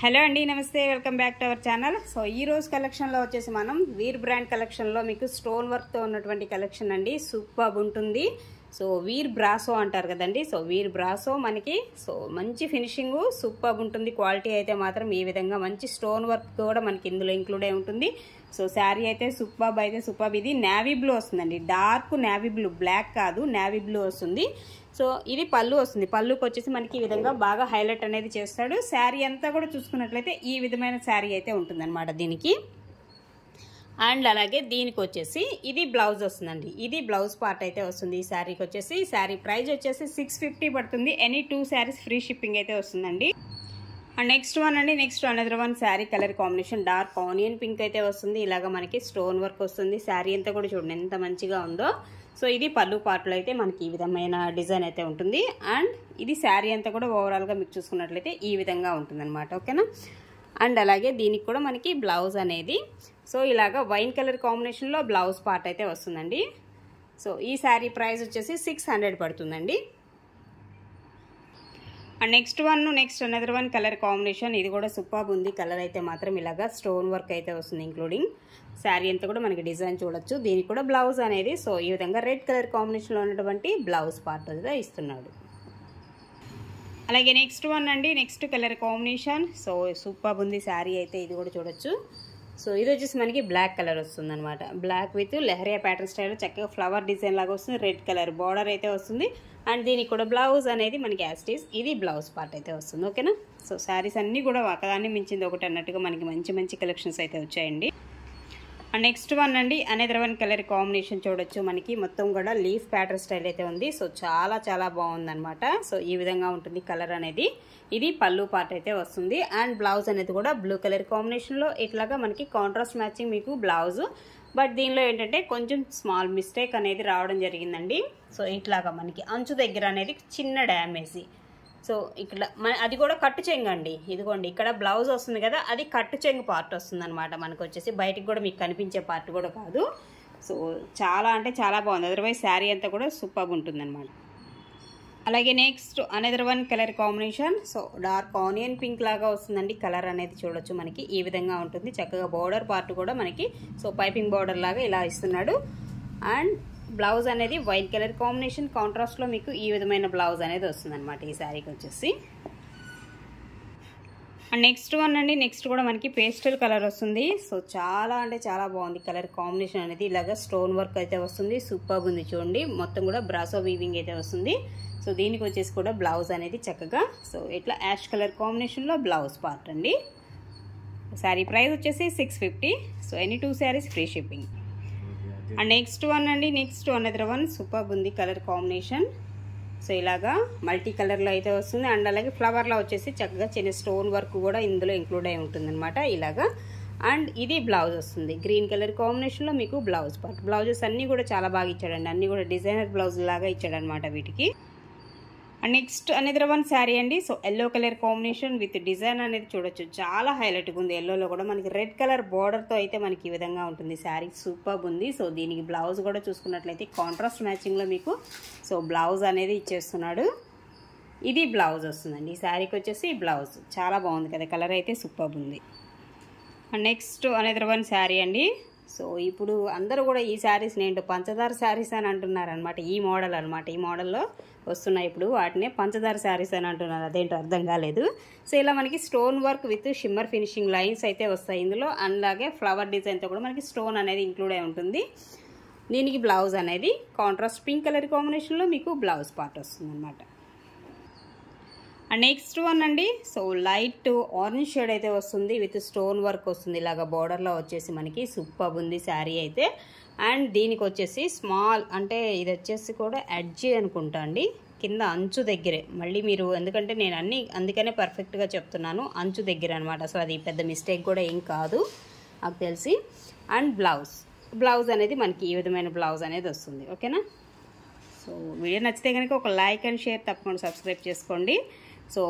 Hello అండి నమస్తే welcome back to our channel. So ఈ రోజు కలెక్షన్లో వచ్చేసి మనం వీర్ బ్రాండ్ కలెక్షన్లో మీకు స్టోన్ వర్క్తో ఉన్నటువంటి కలెక్షన్ అండి. సూపర్ ఉంటుంది. సో వీర్ బ్రాసో అంటారు కదండి. సో వీర్ బ్రాసో మనకి సో మంచి ఫినిషింగ్ సూపర్ ఉంటుంది. క్వాలిటీ అయితే మాత్రం ఈ విధంగా మంచి స్టోన్ వర్క్ కూడా మనకి ఇందులో ఇంక్లూడ్ అయి ఉంటుంది. సో శారీ అయితే సూపర్ అయితే సూపర్ ఇది నావీ బ్లూ వస్తుందండి. డార్క్ నావీ బ్లూ బ్లాక్ కాదు నావీ బ్లూ వస్తుంది. సో ఇది పళ్ళు వస్తుంది. పళ్ళుకి వచ్చేసి మనకి ఈ విధంగా బాగా హైలైట్ అనేది చేస్తాడు. శారీ అంతా కూడా చూసుకున్నట్లయితే ఈ విధమైన శారీ అయితే ఉంటుందన్నమాట దీనికి. అండ్ అలాగే దీనికి వచ్చేసి ఇది బ్లౌజ్ వస్తుందండి. ఇది బ్లౌజ్ పార్ట్ అయితే వస్తుంది. ఈ శారీకి వచ్చేసి శారీ ప్రైస్ వచ్చేసి సిక్స్ ఫిఫ్టీ పడుతుంది. Any two saris free shipping అయితే వస్తుందండి. అండ్ నెక్స్ట్ వన్ అండి. Next another one sari colour combination dark onion pink అయితే వస్తుంది. ఇలాగ మనకి స్టోన్ వర్క్ వస్తుంది. శారీ అంతా కూడా చూడండి ఎంత మంచిగా ఉందో. సో ఇది పళ్ళు పార్ట్లో అయితే మనకి ఈ విధమైన డిజైన్ అయితే ఉంటుంది. అండ్ ఇది శారీ అంతా కూడా ఓవరాల్గా మీకు చూసుకున్నట్లయితే ఈ విధంగా ఉంటుందన్నమాట. ఓకేనా? అండ్ అలాగే దీనికి కూడా మనకి బ్లౌజ్ అనేది. సో ఇలాగ వైన్ కలర్ కాంబినేషన్లో బ్లౌజ్ పార్ట్ అయితే వస్తుందండి. సో ఈ శారీ ప్రైస్ వచ్చేసి సిక్స్ హండ్రెడ్ పడుతుందండి. And next one next another one colour combination. ఇది కూడా సూపర్ ఉంది. కలర్ అయితే మాత్రం ఇలాగా స్టోన్ వర్క్ అయితే వస్తుంది ఇంక్లూడింగ్. శారీ అంతా కూడా మనకి డిజైన్ చూడొచ్చు. దీనికి కూడా బ్లౌజ్ అనేది. సో ఈ విధంగా రెడ్ కలర్ కాంబినేషన్లో ఉన్నటువంటి బ్లౌజ్ పార్ట్ అయితే ఇస్తున్నాడు. అలాగే నెక్స్ట్ వన్ అండి next colour combination so super ఉంది శారీ అయితే ఇది కూడా చూడొచ్చు. సో ఇది వచ్చేసి మనకి బ్లాక్ కలర్ వస్తుంది అనమాట black with leheriya pattern style చక్కగా ఫ్లవర్ డిజైన్ లాగా వస్తుంది. రెడ్ కలర్ బార్డర్ అయితే వస్తుంది. అండ్ దీనికి కూడా బ్లౌజ్ అనేది మనకి యాస్టీస్ ఇది బ్లౌజ్ పార్ట్ అయితే వస్తుంది. ఓకేనా సో శారీస్ అన్నీ కూడా ఒకదాన్ని మించింది ఒకటి అన్నట్టుగా మనకి మంచి మంచి కలెక్షన్స్ అయితే వచ్చాయండి. నెక్స్ట్ వన్ అండి అనదర్ వన్ కలర్ కాంబినేషన్ చూడొచ్చు మనకి. మొత్తం కూడా లీఫ్ ప్యాటర్న్ స్టైల్ అయితే ఉంది. సో చాలా చాలా బాగుందనమాట సో ఈ విధంగా ఉంటుంది కలర్ అనేది. ఇది పళ్ళు పార్ట్ అయితే వస్తుంది. అండ్ బ్లౌజ్ అనేది కూడా బ్లూ కలర్ కాంబినేషన్లో ఇట్లాగా మనకి కాంట్రాస్ట్ మ్యాచింగ్ మీకు బ్లౌజ్. బట్ దీనిలో ఏంటంటే కొంచెం స్మాల్ మిస్టేక్ అనేది రావడం జరిగిందండి. సో ఇట్లాగా మనకి అంచు దగ్గర అనేది చిన్న డ్యామేజీ సో ఇక్కడ మన అది కూడా కట్టు చెంగు అండి. ఇదిగోండి ఇక్కడ బ్లౌజ్ వస్తుంది కదా అది కట్టు చెంగు పార్ట్ వస్తుంది అనమాట మనకు వచ్చేసి బయటికి కూడా మీకు కనిపించే పార్ట్ కూడా కాదు. సో చాలా అంటే చాలా బాగుంది. అదర్వైజ్ శారీ అంతా కూడా సూపర్గా ఉంటుందన్నమాట. అలాగే next another one colour combination so dark onion pink లాగా వస్తుందండి. కలర్ అనేది చూడొచ్చు మనకి. ఈ విధంగా ఉంటుంది. చక్కగా బోర్డర్ పార్ట్ కూడా మనకి. సో పైపింగ్ బోర్డర్ లాగా ఇలా ఇస్తున్నాడు. అండ్ బ్లౌజ్ అనేది వైట్ కలర్ కాంబినేషన్ కాంట్రాస్ట్లో మీకు ఈ విధమైన బ్లౌజ్ అనేది వస్తుందన్నమాట ఈ శారీకి వచ్చేసి. నెక్స్ట్ వన్ అండి నెక్స్ట్ కూడా మనకి పేస్టల్ కలర్ వస్తుంది. సో చాలా అంటే చాలా బాగుంది కలర్ కాంబినేషన్ అనేది. ఇలాగ స్టోన్ వర్క్ అయితే వస్తుంది సూపర్ ఉంది చూడండి. మొత్తం కూడా బ్రాసో వీవింగ్ అయితే వస్తుంది. సో దీనికి వచ్చేసి కూడా బ్లౌజ్ అనేది చక్కగా. సో ఇట్లా యాష్ కలర్ కాంబినేషన్లో బ్లౌజ్ పార్ట్ అండి. శారీ ప్రైస్ వచ్చేసి six fifty so any two saris free shipping and next one అండి next one other one super ఉంది కలర్ కాంబినేషన్ సో ఇలాగా మల్టీ కలర్లో అయితే వస్తుంది. అండ్ అలాగే ఫ్లవర్లో వచ్చేసి చక్కగా చిన్న స్టోన్ వర్క్ కూడా ఇందులో ఇంక్లూడ్ అయి ఉంటుంది అనమాట ఇలాగా. అండ్ ఇది బ్లౌజ్ వస్తుంది. గ్రీన్ కలర్ కాంబినేషన్లో మీకు బ్లౌజ్ పార్ట్ బ్లౌజెస్ అన్నీ కూడా చాలా బాగా ఇచ్చాడండి. అన్నీ కూడా డిజైనర్ బ్లౌజ్ లాగా ఇచ్చాడనమాట వీటికి. అండ్ నెక్స్ట్ అనేది వన్ శారీ అండి. So yellow colour combination with design అనేది చూడొచ్చు. చాలా హైలైట్గా ఉంది. ఎల్లోలో కూడా మనకి రెడ్ కలర్ బార్డర్తో అయితే మనకి ఈ విధంగా ఉంటుంది. శారీ సూపర్ ఉంది. సో దీనికి బ్లౌజ్ కూడా చూసుకున్నట్లయితే కాంట్రాస్ట్ మ్యాచింగ్లో మీకు సో బ్లౌజ్ అనేది ఇచ్చేస్తున్నాడు. ఇది బ్లౌజ్ వస్తుందండి. ఈ శారీకి వచ్చేసి బ్లౌజ్ చాలా బాగుంది కదా. కలర్ అయితే సూపర్ ఉంది. అండ్ నెక్స్ట్ అనేది వన్ శారీ అండి. సో ఇప్పుడు అందరూ కూడా ఈ శారీస్ని ఏంటో పంచదార శారీస్ అని అంటున్నారు అనమాట ఈ మోడల్ అనమాట ఈ మోడల్లో వస్తున్నాయి ఇప్పుడు. వాటినే పంచదార శారీస్ అని అంటున్నారు. అదేంటో అర్థం కాలేదు. సో ఇలా మనకి stone work with shimmer finishing lines అయితే వస్తాయి. ఇందులో అలాగే ఫ్లవర్ డిజైన్తో కూడా మనకి స్టోన్ అనేది ఇంక్లూడ్ అయి ఉంటుంది. దీనికి బ్లౌజ్ అనేది కాంట్రాస్ట్ పింక్ కలర్ కాంబినేషన్లో మీకు బ్లౌజ్ పార్ట్ వస్తుంది అనమాట అండ్ నెక్స్ట్ వన్ అండి. సో లైట్ ఆరెంజ్ షేడ్ అయితే వస్తుంది. విత్ స్టోన్ వర్క్ వస్తుంది. ఇలాగ బార్డర్లో వచ్చేసి మనకి సూపర్ ఉంది శారీ అయితే. అండ్ దీనికి వచ్చేసి స్మాల్ అంటే ఇది వచ్చేసి కూడా అడ్జీ అనుకుంటా అండి. కింద అంచు దగ్గరే. మళ్ళీ మీరు ఎందుకంటే నేను అన్ని అందుకనే పర్ఫెక్ట్గా చెప్తున్నాను. అంచు దగ్గర అనమాట అసలు అది పెద్ద మిస్టేక్ కూడా ఏం కాదు. నాకు తెలిసి. అండ్ బ్లౌజ్ బ్లౌజ్ అనేది మనకి ఈ విధమైన బ్లౌజ్ అనేది వస్తుంది. ఓకేనా సో వీడియో నచ్చితే కనుక ఒక లైక్ అండ్ షేర్ తప్పకుండా సబ్స్క్రైబ్ చేసుకోండి. సో